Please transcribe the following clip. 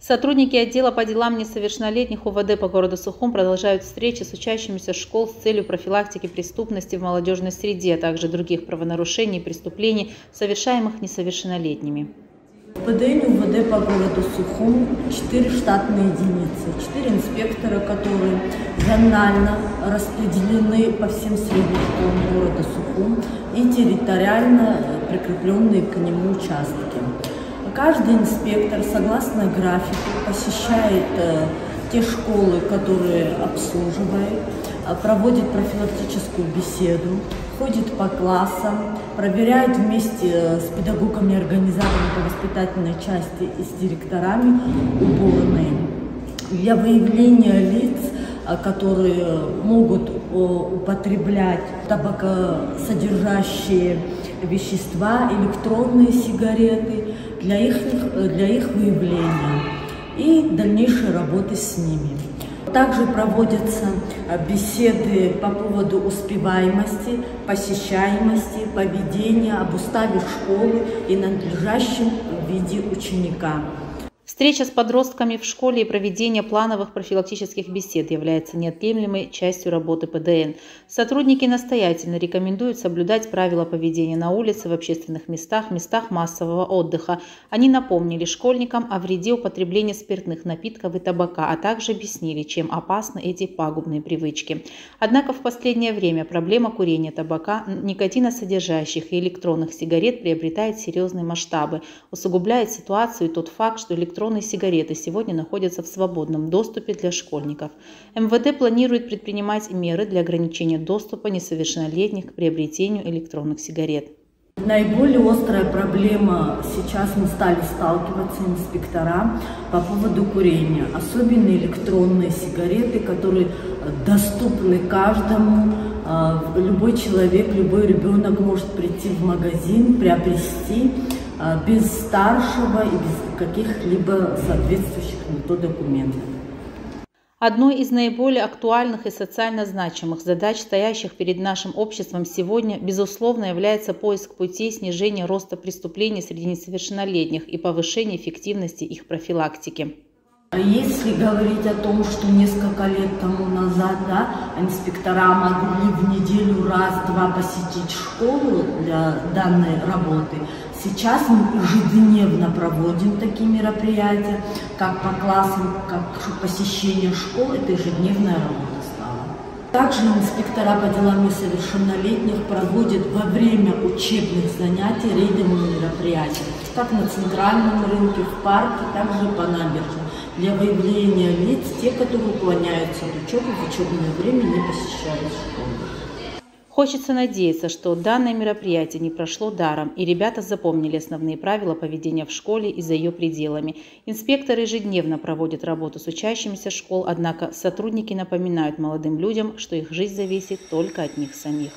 Сотрудники отдела по делам несовершеннолетних УВД по городу Сухум продолжают встречи с учащимися школ с целью профилактики преступности в молодежной среде, а также других правонарушений и преступлений, совершаемых несовершеннолетними. ПДН УВД по городу Сухум 4 штатные единицы, 4 инспектора, которые зонально распределены по всем средним школам города Сухум и территориально прикрепленные к нему участки. Каждый инспектор, согласно графику, посещает э, те школы, которые обслуживает, э, проводит профилактическую беседу, ходит по классам, проверяет вместе э, с педагогами организаторами по воспитательной части и с директорами уборные. Для выявления лиц, которые могут употреблять табакосодержащие вещества, электронные сигареты для их, для их выявления и дальнейшей работы с ними. Также проводятся беседы по поводу успеваемости, посещаемости, поведения, об уставе школы и надлежащем виде ученика. Встреча с подростками в школе и проведение плановых профилактических бесед является неотъемлемой частью работы ПДН. Сотрудники настоятельно рекомендуют соблюдать правила поведения на улице, в общественных местах, местах массового отдыха. Они напомнили школьникам о вреде употребления спиртных напитков и табака, а также объяснили, чем опасны эти пагубные привычки. Однако в последнее время проблема курения табака, никотиносодержащих и электронных сигарет приобретает серьезные масштабы. Усугубляет ситуацию тот факт, что электронные электронные сигареты сегодня находятся в свободном доступе для школьников. МВД планирует предпринимать меры для ограничения доступа несовершеннолетних к приобретению электронных сигарет. Наиболее острая проблема сейчас мы стали сталкиваться инспектора по поводу курения. Особенно электронные сигареты, которые доступны каждому. А, любой человек, любой ребенок может прийти в магазин, приобрести без старшего и без каких-либо соответствующих на то документов. Одной из наиболее актуальных и социально значимых задач, стоящих перед нашим обществом сегодня, безусловно, является поиск путей снижения роста преступлений среди несовершеннолетних и повышения эффективности их профилактики. Если говорить о том, что несколько лет тому назад да, инспектора могли в неделю раз-два посетить школу для данной работы, сейчас мы ежедневно проводим такие мероприятия, как по классам, как посещение школы, это ежедневная работа стала. Также инспектора по делам несовершеннолетних проводят во время учебных занятий рейдовые мероприятия, как на центральном рынке, в парке, также по набережной для выявления лиц, те, которые уклоняются от учебы в учебное время, не посещают школу. Хочется надеяться, что данное мероприятие не прошло даром, и ребята запомнили основные правила поведения в школе и за ее пределами. Инспекторы ежедневно проводят работу с учащимися школ, однако сотрудники напоминают молодым людям, что их жизнь зависит только от них самих.